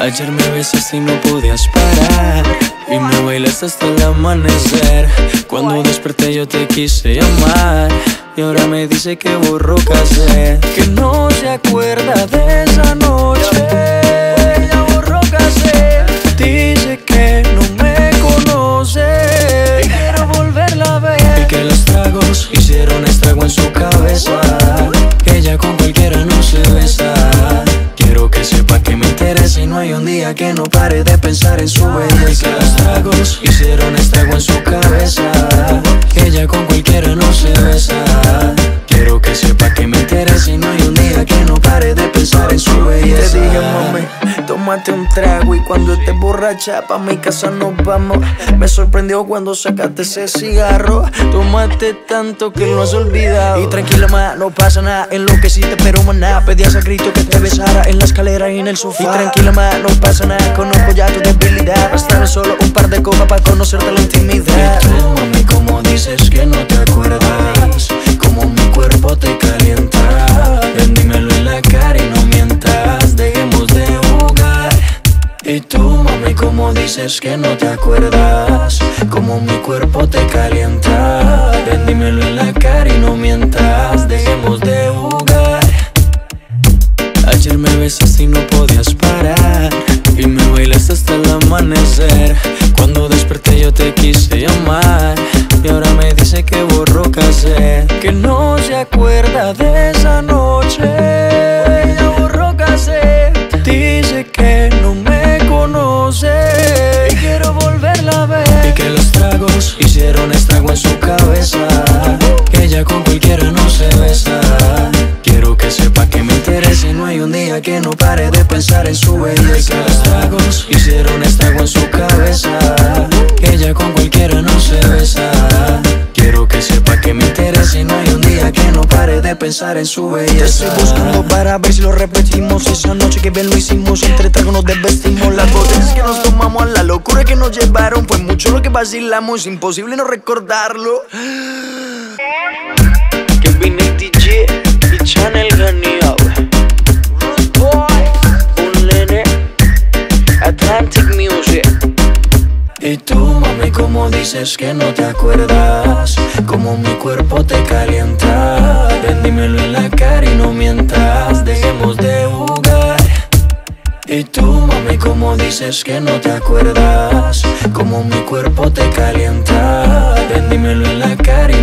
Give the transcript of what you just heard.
Ayer me besaste y no podías parar. Y me bailaste hasta el amanecer. Cuando desperté yo te quise llamar. Y ahora me dice que borró casé Que no se acuerda de esa noche día que no pare de pensar en su belleza. Los tragos hicieron estrago en su cabeza. Tómate un trago y cuando estés borracha pa' mi casa nos vamos. Me sorprendió cuando sacaste ese cigarro. Tomaste tanto que lo has olvidado. Y tranquila, ma, no pasa nada. En lo que sí te pero maná. Pedías a grito que te besara en la escalera y en el sofá. Y tranquila, ma, no pasa nada. Conozco ya tu debilidad. Bastará solo un par de copas para conocerte la intimidad. Y tú, mami, como dices que no te acuerdas Como mi cuerpo te Y tú, mami, como dices que no te acuerdas Como mi cuerpo te calienta Ven, dímelo en la cara y no mientas Dejemos de jugar. Ayer me besaste y no podías parar Y me bailaste hasta el amanecer. Cuando desperté yo te quise llamar Y ahora me dice que borró casé Que no se acuerda de esa noche hicieron estrago en su cabeza Ella con cualquiera no se besa Quiero que sepa que me interesa no hay un día que no pare de pensar en su belleza. Los tragos hicieron estrago en su cabeza. Ella con cualquiera no se besa. Quiero que sepa que me interesa no hay pensar en su belleza. estoy buscando para ver si lo repetimos. Esa noche que bien lo hicimos Entre tragos nos desvestimos. Las botellas que nos tomamos la locura que nos llevaron Fue mucho lo que vacilamos. Imposible no recordarlo Y tú, mami, como dices que no te acuerdas Como mi cuerpo te calienta Ven, en la cara y no mientas Dejemos de jugar. Y tú, mami, como dices que no te acuerdas Como mi cuerpo te calienta Ven, en la cara y